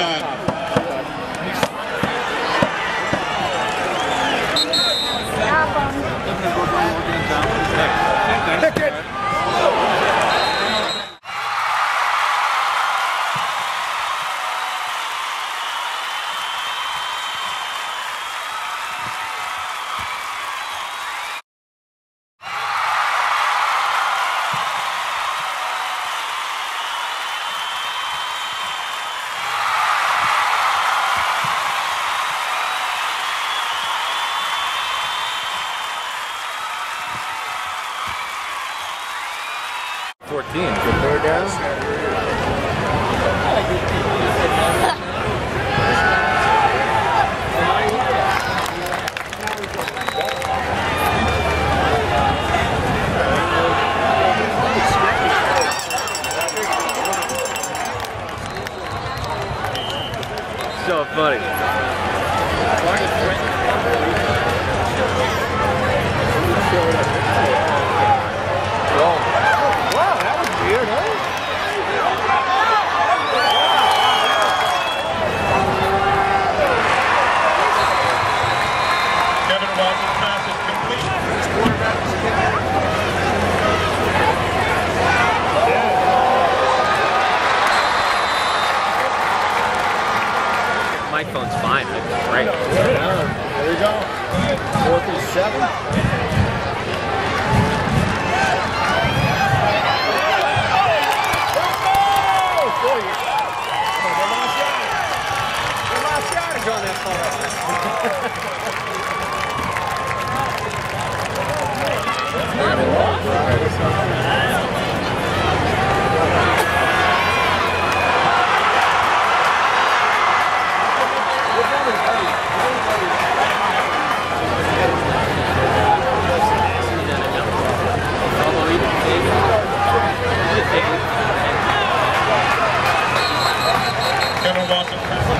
time. Fourteen. Good third down. So funny. My fine. It's great. There we go. Fourth and seven. Kevin